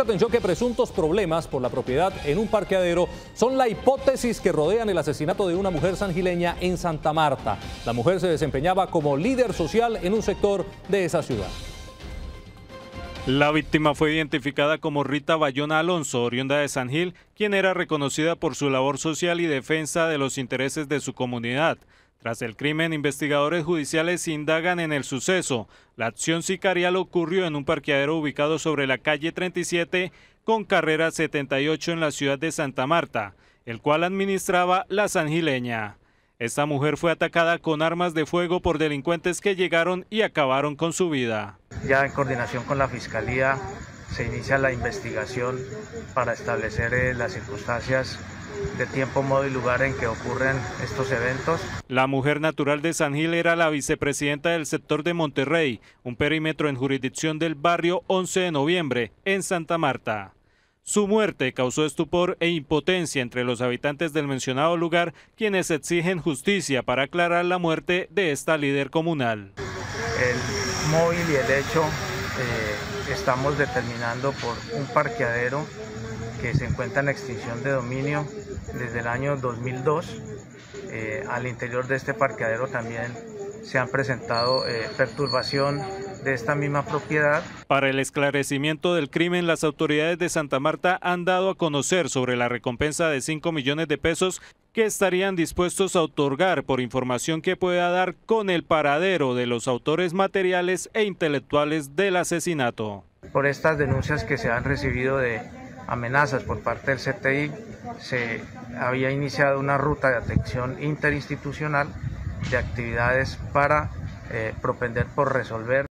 Atención que presuntos problemas por la propiedad en un parqueadero son la hipótesis que rodean el asesinato de una mujer sangileña en Santa Marta. La mujer se desempeñaba como líder social en un sector de esa ciudad. La víctima fue identificada como Rita Bayona Alonso, oriunda de San Gil, quien era reconocida por su labor social y defensa de los intereses de su comunidad. Tras el crimen, investigadores judiciales indagan en el suceso. La acción sicarial ocurrió en un parqueadero ubicado sobre la calle 37 con carrera 78 en la ciudad de Santa Marta, el cual administraba la sangileña. Esta mujer fue atacada con armas de fuego por delincuentes que llegaron y acabaron con su vida. Ya en coordinación con la Fiscalía se inicia la investigación para establecer eh, las circunstancias de tiempo, modo y lugar en que ocurren estos eventos. La mujer natural de San Gil era la vicepresidenta del sector de Monterrey, un perímetro en jurisdicción del barrio 11 de noviembre, en Santa Marta. Su muerte causó estupor e impotencia entre los habitantes del mencionado lugar, quienes exigen justicia para aclarar la muerte de esta líder comunal. El móvil y el hecho eh, estamos determinando por un parqueadero que se encuentra en extinción de dominio desde el año 2002. Eh, al interior de este parqueadero también se han presentado eh, perturbación de esta misma propiedad. Para el esclarecimiento del crimen, las autoridades de Santa Marta han dado a conocer sobre la recompensa de 5 millones de pesos que estarían dispuestos a otorgar por información que pueda dar con el paradero de los autores materiales e intelectuales del asesinato. Por estas denuncias que se han recibido de amenazas por parte del CTI, se había iniciado una ruta de atención interinstitucional de actividades para eh, propender por resolver